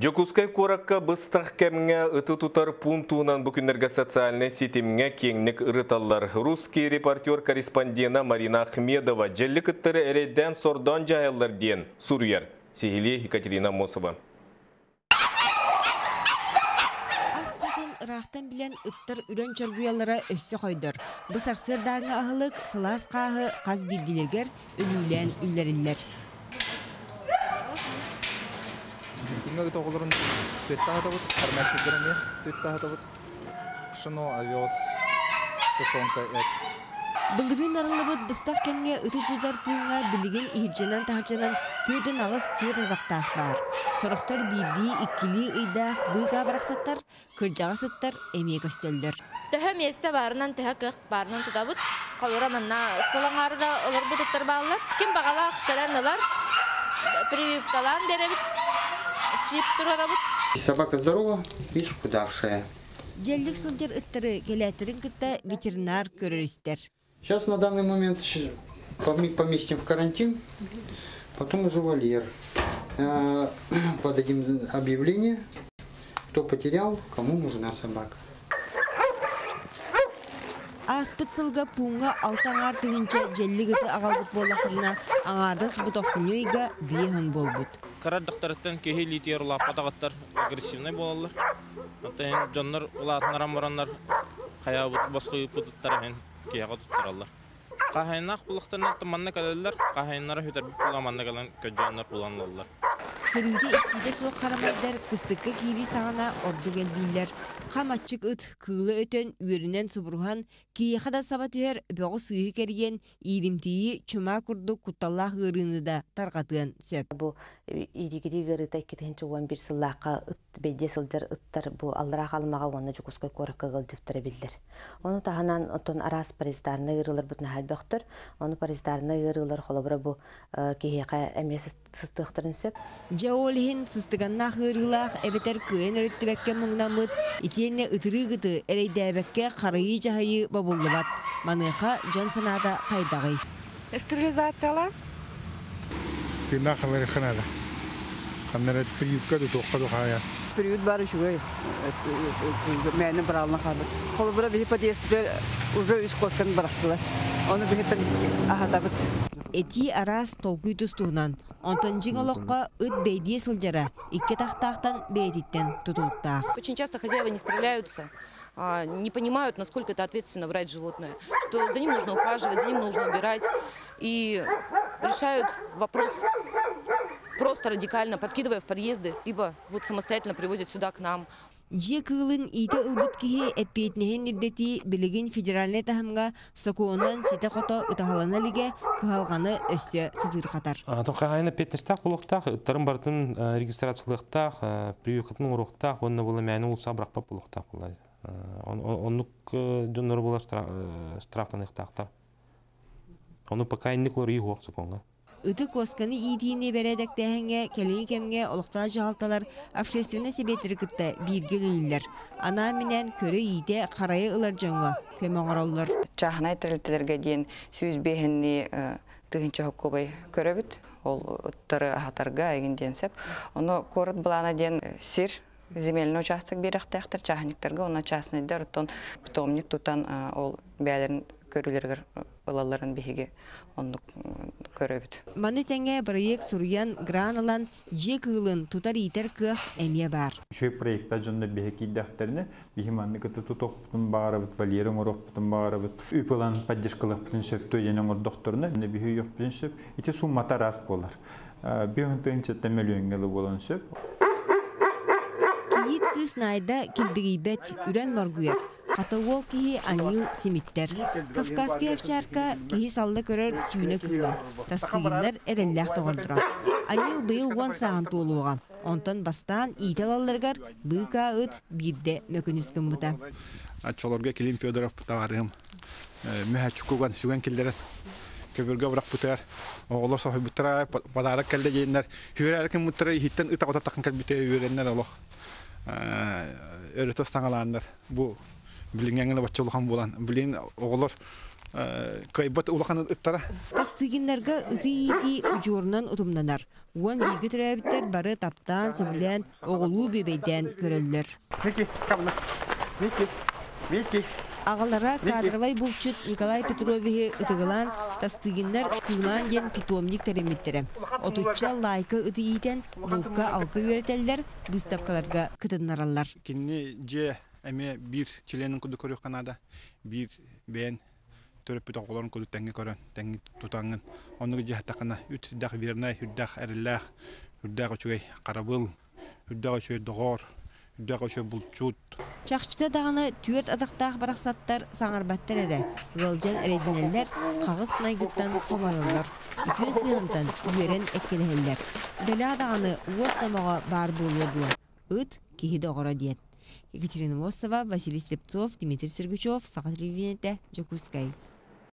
Жокускай коракка быстах кемге ыты тутар пунктуынан бүкінерге социальный сетімге кеңнік ырыталлар. Русский репортер-корреспондена Марина Ахмедова жәлік үттірі әрейден сордан жайылар ден. Сурьер. Сехили Екатерина Мосова. Ырақтан білен ыттыр үрен чоргуялара өссі қойдыр. Бұсар сырдаңы ағылық, сылас қағы, қаз білгілегер, үлілен. Кинга гыта оголорун төттә хатабыт, хармашыдырын я, төттә хатабыт. Шыно авиос, тушонка эт. Бұлырын арылыбыт бұстақ білеген төйден ағыз түйет ырақтақ бар. Сорықтар бейді иккили ыйдақ бұйға барақсаттар, кыржаға сыттар, әме көстөлдір. Төһө месте барынан төһө кык барынан олар бутуктар баллар. Ким багала ахтаран олар прививкалан беребит. Чип турарабыт. Собака здорова, видишь, худавшая. Жәлік сылжыр ыттыры келәтірін кытта ветеринар көрірістер. Сейчас на данный момент щ- поме- поместим в карантин, потом уже вольер. Э, Подадим объявление, кто потерял, кому нужна собака. Аспыцылга пуңа алтаңар тыгынча жәлік ыты ағалбыт болақырына аңардас бұтоқсынойга бейхін болбыт. караддактарыттан кеһи литер лапатагаттар агрессивный болалар. Ата жоннор улаатнаран мораннар кая боско путуттар hen кияга туттаралар. Кахайнак булактарна тыманна калалар, кахайнара хүтер буламанна калан көжжаннар Көрүйде истиде суық қарамайдар кыстыкка кири сағана орду келбейлер. Хам ачык ыт кыылы өтөн үйерінен субрухан киехада саба түһер бөҕө сыыһы кэрийен ииримтии чума курдук кутталлаах ырыны да таргатыан сөп. Иригири гырыта иккитинчи уон бир сыллаакка ыт бедде сылдьар ыттар бу аллараах алмага уонна жукускай куоракка гылдьыптара биллер ону таһанан отон араас париздарына ырылар бут нахалбахтар ону париздарына ырылар холобура бу киһиэка эмиэ сыстыахтарын сөп Жаолихин сыстыганнаах ырылаах эбетер кыын өрүттүбэкке муңнамыт итиэнне ытырыгыты эрейдээбекке харыйы жаһайы бабуллубат. Маныха жан санаада кайдагый. Стерилизацияла Кинна хамер ханада. Хамер приютка да тоққа да хая. период бар үшігөй. Мәні бір алына қалды. Қолы бұра бейі подъездер уже үс қосқан барақтылар. Оны бейі ахатабыт. Эти арас толкуй тустуунан. Онтон жиңолоққа ыт бейдие сылжара, икке тахтахтан бейтиттен тутулуктаах. Очень часто хозяева не справляются, а, не понимают, насколько это ответственно брать животное, что за ним нужно ухаживать, за ним нужно убирать, и решают вопрос просто радикально, подкидывая в подъезды, либо вот самостоятельно привозят сюда к нам. Же кылын ите ылбыт киһи эппиетнеһин ирдети билигин федеральный тахымга сокуонан сите хото ытахалана лиге кыһалганы өссө сытыр катар. Атын кайна петнестак булуктак, тарын бартын регистрациялыктак, прививкатын уруктак, онна була мәне улса бракпа булуктак була. Оннук жоннор була страфтаныктактар. Оны пока инник лор ийгок соконга. Ыты косканы иитиини бередектеһенге келин кемге олохтаа жаалталар общественный себетир кытта биргелилер. Ана менен көрө иите карайы ылар жоңго көмөңөроллор. Чахнай тірілтілерге дейін сүйіз бейінні тыгынча хоккобай көрөбіт. Ол ыттары ахатарга эгин денсеп. Оны корот булана ден сир земельный участок беректектер чахниктарга оны частныйдар оттон питомник тутан ол бәлерин көрүлергер ылаларын биһиге онну көрөбүт. Маны теңге проект сурьян граналан же кылын тутар иитер кыах эмие бар. Шөй проектта жонда бехеки дәфтерне бихиманны кыты туток бут валерин бут поддержкалык бутун сөп докторны не yok раз болар. Бихин сөп. Кыз найда килбигибет моргуя. Хатавол киһи анил симиттер. Кавказский овчарка киһи салла көрөр сүйүнө кыылан. Тастыгыннар эреллях тоҕордура. Анил быйыл уон саан туулуга. Онтон бастаан ииталалларгар быыка ыт бирде мөкүнүс гымбыта. Ачолорга Килим Федоров таварым. Мехачукуган сүгән килләре. Көбөргә бирак бутар. Оглар сафы бутара подарок келде геннәр. Хүрәркән мутара хиттен ыта кота такын кәлбите үрәннәр алох. Өрөтөс таңаланнар. Бу билингәнгә бачылган булан. Билин оглар кайбат улахан ыттара Тастыгиннарга ытыйти учуорунан утумнанар. Уан биги төрәбиттер бары таптан сөбілен оғылу бебейден көрөллөр. Вики кабна Вики Вики Ағалара кадровай булчут Николай Петровихи ытыгылан тастыгиннар кыылан ден питомник теремиттері. Отуча лайкы ытыйитен булка алкы үйретеллер, выставкаларга кытыннараллар. кинни же эме бир чиленин куду көрүк канада бир бен төрөп бүт оголорун куду теңге көрөн теңги тутаңын онугу же хатакана үт дах вернай хүддах эриллах хүддах очугай карабыл хүддах очугай догор хүддах очугай булчут Чақчыта дағаны түөрт адақтақ барақсаттар саңарбаттар әрі. Ғылжан әрейдінелер қағыс майгыттан қомайолар. Үтіе сыйғантан үйерен әккелігелер. Дәлі адағаны уос намаға бар болуы дуа. Үт кейі доғыра дейін. Екатерина Мосова, Василий Слепцов, Дмитрий Сергучев, Сағат Ревенете, Жакускай.